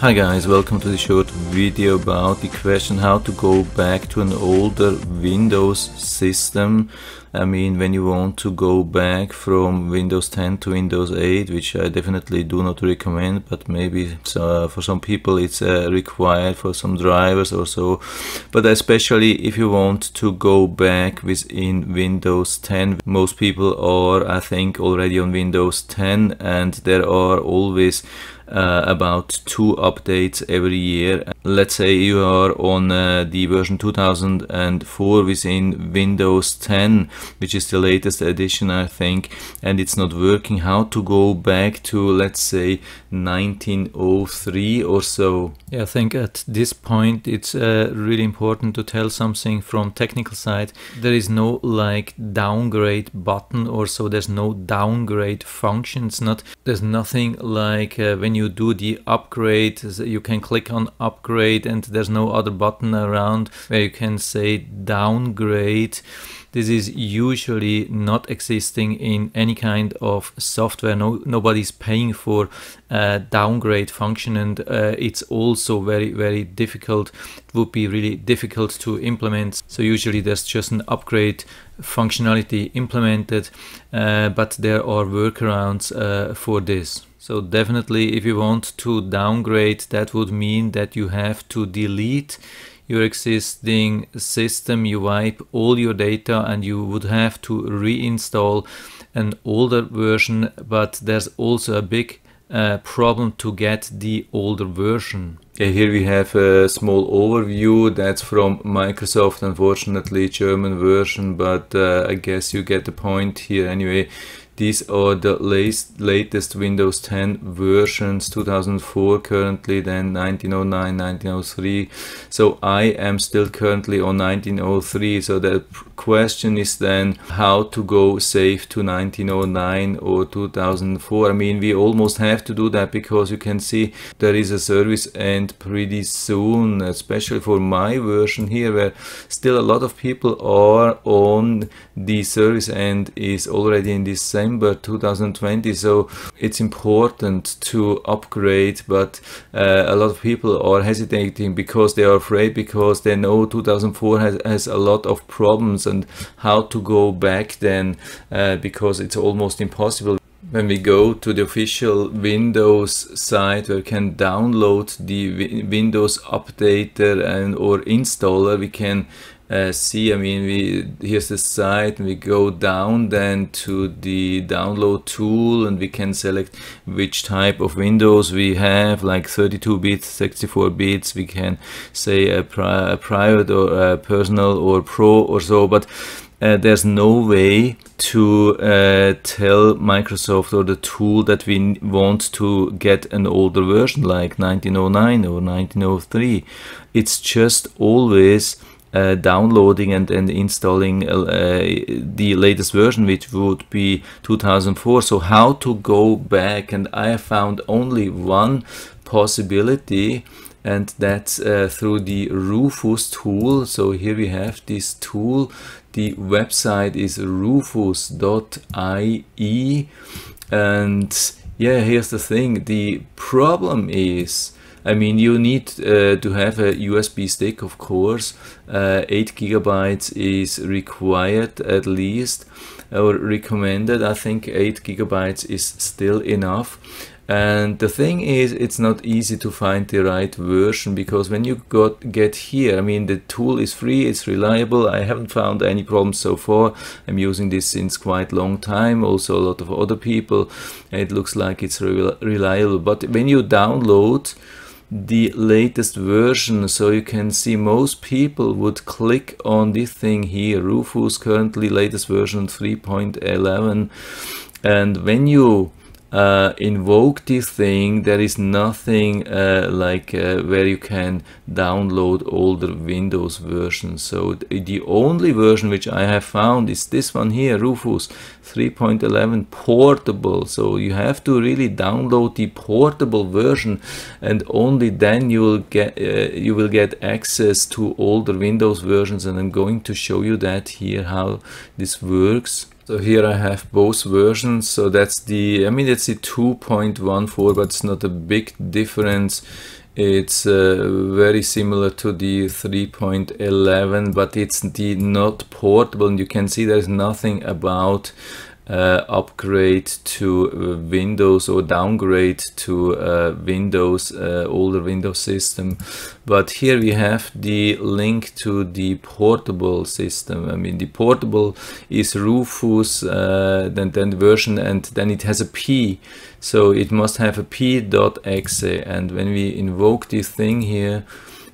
Hi guys, welcome to the short video about the question how to go back to an older Windows system. I mean when you want to go back from Windows 10 to Windows 8, which I definitely do not recommend, but maybe uh, for some people it's uh, required for some drivers or so. But especially if you want to go back within Windows 10, most people are I think already on Windows 10 and there are always uh, about two updates every year. Let's say you are on uh, the version 2004 within Windows 10, which is the latest edition, I think, and it's not working. How to go back to, let's say, 1903 or so? Yeah, I think at this point it's uh, really important to tell something from technical side. There is no like downgrade button or so. There's no downgrade function. It's not. There's nothing like uh, when you do the upgrade you can click on upgrade and there's no other button around where you can say downgrade this is usually not existing in any kind of software. No nobody's paying for a downgrade function and uh, it's also very very difficult it would be really difficult to implement. So usually there's just an upgrade functionality implemented uh, but there are workarounds uh, for this. So definitely if you want to downgrade that would mean that you have to delete your existing system, you wipe all your data and you would have to reinstall an older version but there's also a big uh, problem to get the older version. Here we have a small overview that's from Microsoft unfortunately German version but uh, I guess you get the point here anyway these are the latest, latest Windows 10 versions, 2004 currently, then 1909, 1903. So I am still currently on 1903. So the question is then how to go safe to 1909 or 2004. I mean, we almost have to do that because you can see there is a service end pretty soon, especially for my version here, where still a lot of people are on the service and is already in December December 2020 so it's important to upgrade but uh, a lot of people are hesitating because they are afraid because they know 2004 has, has a lot of problems and how to go back then uh, because it's almost impossible when we go to the official Windows site where we can download the Windows updater and or installer we can uh, see I mean we here's the site we go down then to the download tool and we can select which type of windows we have like 32 bits 64 bits we can say a, pri a private or a personal or pro or so but uh, there's no way to uh, tell Microsoft or the tool that we want to get an older version like 1909 or 1903 it's just always uh, downloading and, and installing uh, the latest version which would be 2004 so how to go back? And I found only one possibility and that's uh, through the Rufus tool so here we have this tool the website is rufus.ie and yeah here's the thing the problem is I mean, you need uh, to have a USB stick, of course. Uh, 8 gigabytes is required at least, or recommended. I think 8 gigabytes is still enough. And the thing is, it's not easy to find the right version because when you got get here, I mean, the tool is free, it's reliable. I haven't found any problems so far. I'm using this since quite long time. Also, a lot of other people. It looks like it's re reliable. But when you download the latest version so you can see most people would click on this thing here Rufus currently latest version 3.11 and when you uh, invoke this thing there is nothing uh, like uh, where you can download older Windows versions. So the only version which I have found is this one here Rufus 3.11 portable. So you have to really download the portable version and only then you will get uh, you will get access to older Windows versions. And I'm going to show you that here how this works so here I have both versions. So that's the, I mean, it's the 2.14, but it's not a big difference it's uh, very similar to the 3.11 but it's the not portable and you can see there's nothing about uh, upgrade to uh, Windows or downgrade to uh, Windows, uh, older Windows system. But here we have the link to the portable system. I mean, the portable is Rufus, uh, then, then the version, and then it has a P. So it must have a p.exe. And when we invoke this thing here,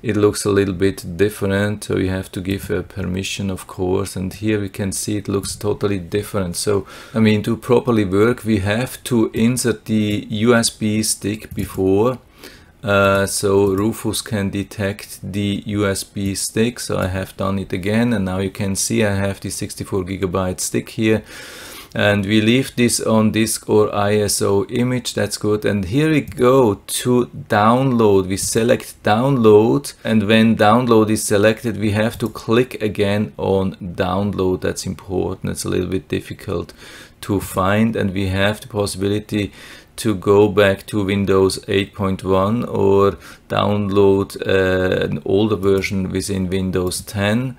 it looks a little bit different so you have to give a permission of course and here we can see it looks totally different. So I mean to properly work we have to insert the USB stick before uh, so Rufus can detect the USB stick. So I have done it again and now you can see I have the 64 gigabyte stick here and we leave this on disk or ISO image that's good. And here we go to download. We select download. And when download is selected we have to click again on download. That's important. It's a little bit difficult to find. And we have the possibility to go back to Windows 8.1 or download uh, an older version within Windows 10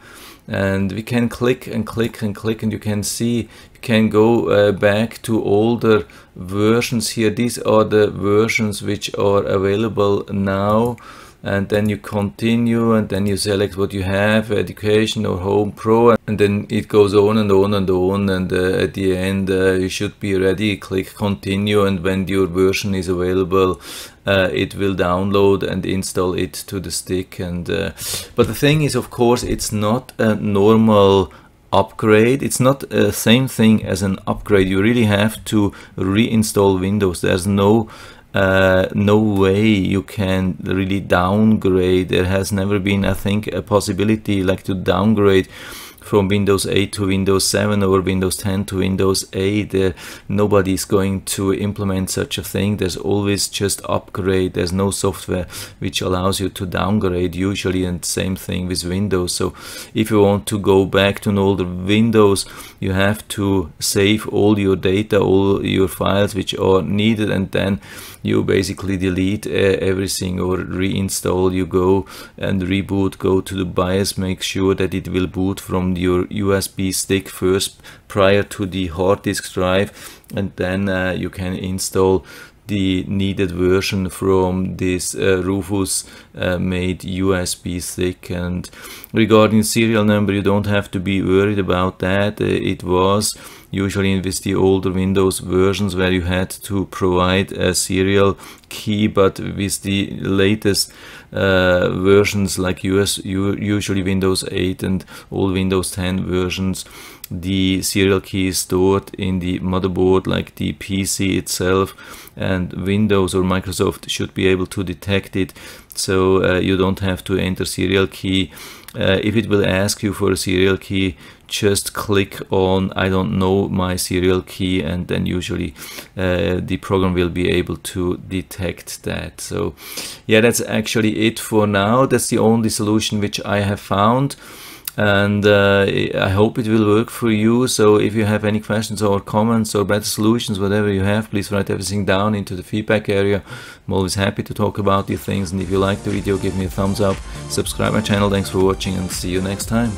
and we can click and click and click and you can see can go uh, back to older versions here. These are the versions which are available now and then you continue and then you select what you have education or home pro and then it goes on and on and on and uh, at the end uh, you should be ready. Click continue and when your version is available uh, it will download and install it to the stick and uh, but the thing is of course it's not a normal upgrade. It's not the same thing as an upgrade. You really have to reinstall windows. There's no uh, no way you can really downgrade. There has never been, I think, a possibility like to downgrade from Windows 8 to Windows 7 or Windows 10 to Windows 8. Uh, nobody is going to implement such a thing. There's always just upgrade. There's no software which allows you to downgrade usually and same thing with Windows. So if you want to go back to an older Windows, you have to save all your data, all your files which are needed and then you basically delete uh, everything or reinstall you go and reboot go to the BIOS make sure that it will boot from your USB stick first prior to the hard disk drive and then uh, you can install the needed version from this uh, Rufus uh, made USB stick. And regarding serial number you don't have to be worried about that. Uh, it was usually with the older Windows versions where you had to provide a serial key but with the latest uh, versions like US usually Windows 8 and all Windows 10 versions. The serial key is stored in the motherboard like the PC itself and Windows or Microsoft should be able to detect it. So uh, you don't have to enter serial key. Uh, if it will ask you for a serial key just click on I don't know my serial key and then usually uh, the program will be able to detect that so yeah that's actually it for now that's the only solution which I have found and uh, I hope it will work for you. So if you have any questions or comments or better solutions, whatever you have, please write everything down into the feedback area. I'm always happy to talk about these things. And if you like the video, give me a thumbs up, subscribe my channel. Thanks for watching and see you next time.